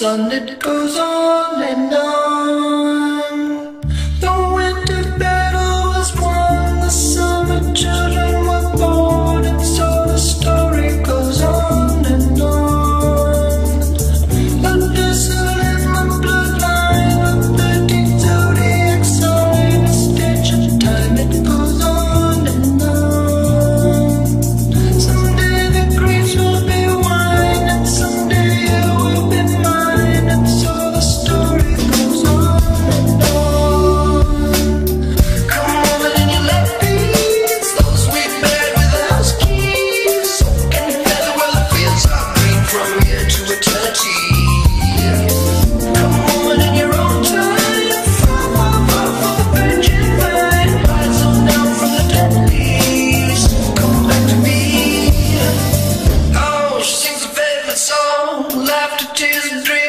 sun that goes on and on. just